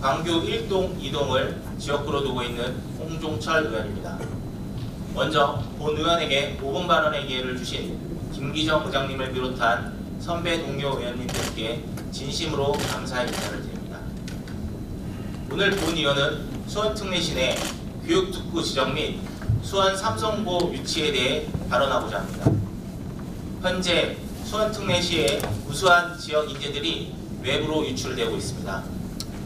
광교 1동, 2동을 지역구로 두고 있는 홍종철 의원입니다. 먼저 본 의원에게 5분 발언의 기회를 주신 김기정 의장님을 비롯한 선배 동료 의원님들께 진심으로 감사의 인사를 드립니다. 오늘 본 의원은 수원특례시 내 교육특구 지정 및 수원 삼성고 유치에 대해 발언하고자 합니다. 현재 수원특례시의 우수한 지역 인재들이 외부로 유출되고 있습니다.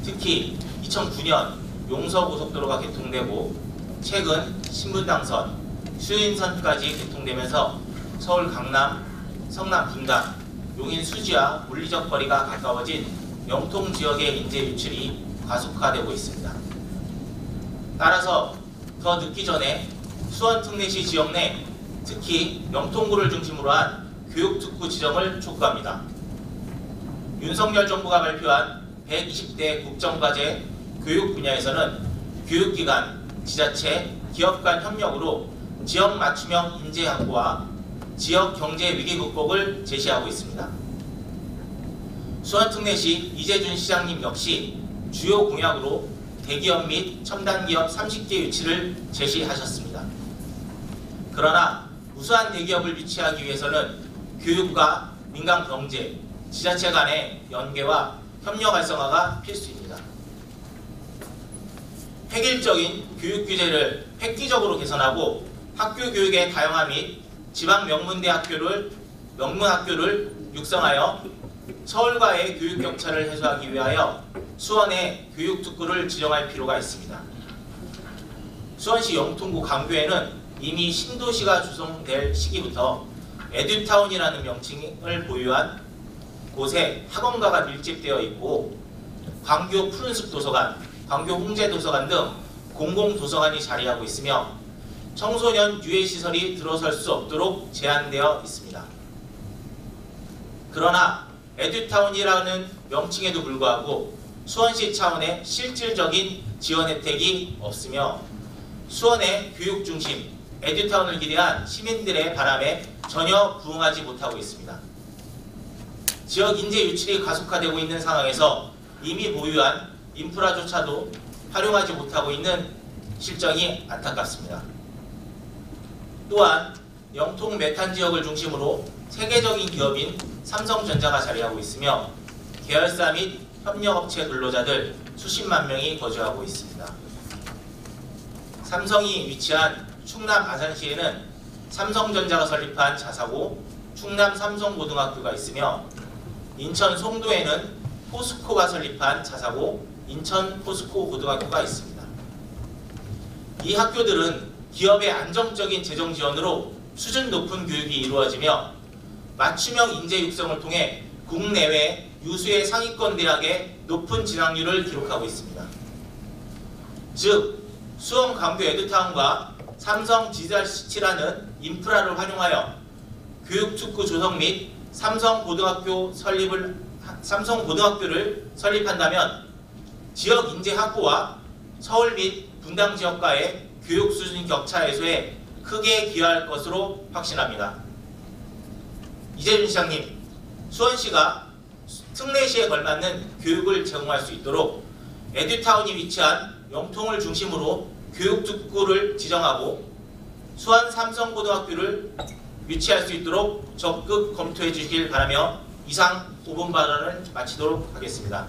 특히 2009년 용서고속도로가 개통되고 최근 신분당선, 수인선까지 개통되면서 서울 강남, 성남 분당, 용인 수지와 물리적 거리가 가까워진 영통 지역의 인재 유출이 가속화되고 있습니다. 따라서 더 늦기 전에 수원특례시 지역 내 특히 영통구를 중심으로 한 교육특구 지정을 촉구합니다. 윤석열 정부가 발표한 120대 국정과제 교육 분야에서는 교육기관, 지자체, 기업 간 협력으로 지역 맞춤형 인재 확보와 지역 경제 위기 극복을 제시하고 있습니다. 수원특례시 이재준 시장님 역시 주요 공약으로 대기업 및 첨단기업 30개 유치를 제시하셨습니다. 그러나 우수한 대기업을 유치하기 위해서는 교육과 민간 경제, 지자체 간의 연계와 협력 활성화가 필수입니다. 획일적인 교육 규제를 획기적으로 개선하고 학교 교육의 다양화 및 지방 명문대 학교를 명문 학교를 육성하여 서울과의 교육 격차를 해소하기 위하여 수원에 교육 특구를 지정할 필요가 있습니다. 수원시 영통구 강교에는 이미 신도시가 조성될 시기부터 에듀타운이라는 명칭을 보유한 곳에 학원가가 밀집되어 있고 광교 푸른숲 도서관, 광교 홍제 도서관 등 공공 도서관이 자리하고 있으며 청소년 유해 시설이 들어설 수 없도록 제한되어 있습니다. 그러나 에듀타운이라는 명칭에도 불구하고 수원시 차원의 실질적인 지원 혜택이 없으며 수원의 교육 중심 에듀타운을 기대한 시민들의 바람에 전혀 부응하지 못하고 있습니다. 지역 인재 유출이 가속화되고 있는 상황에서 이미 보유한 인프라조차도 활용하지 못하고 있는 실정이 안타깝습니다. 또한 영통 메탄 지역을 중심으로 세계적인 기업인 삼성전자가 자리하고 있으며 계열사 및 협력업체 근로자들 수십만 명이 거주하고 있습니다. 삼성이 위치한 충남 아산시에는 삼성전자가 설립한 자사고 충남 삼성고등학교가 있으며 인천 송도에는 포스코가 설립한 자사고 인천 포스코 고등학교가 있습니다. 이 학교들은 기업의 안정적인 재정 지원으로 수준 높은 교육이 이루어지며 맞춤형 인재 육성을 통해 국내외 유수의 상위권 대학의 높은 진학률을 기록하고 있습니다. 즉 수원 광교 에듀타운과 삼성 디지털시티라는 인프라를 활용하여 교육특구 조성 및 삼성 고등학교 설립을 삼성 고등학교를 설립한다면 지역 인재 확보와 서울 및 분당 지역과의 교육 수준 격차 해소에 크게 기여할 것으로 확신합니다. 이재준 시장님, 수원시가 특례시에 걸맞는 교육을 제공할 수 있도록 에듀타운이 위치한 영통을 중심으로 교육특구를 지정하고 수원 삼성고등학교를 유치할 수 있도록 적극 검토해 주시길 바라며 이상 5분 발언을 마치도록 하겠습니다.